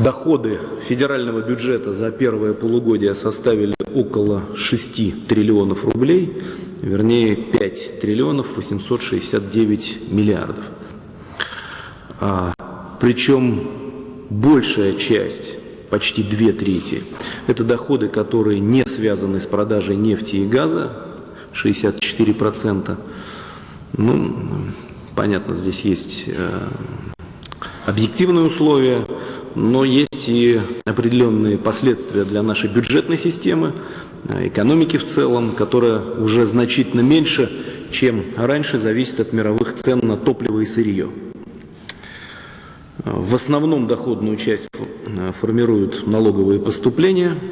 Доходы федерального бюджета за первое полугодие составили около 6 триллионов рублей, вернее 5 триллионов 869 миллиардов. А, причем большая часть, почти две трети, это доходы, которые не связаны с продажей нефти и газа, 64%. Ну, понятно, здесь есть э, объективные условия, но есть и определенные последствия для нашей бюджетной системы, э, экономики в целом, которая уже значительно меньше, чем раньше, зависит от мировых цен на топливо и сырье. В основном доходную часть э, формируют налоговые поступления –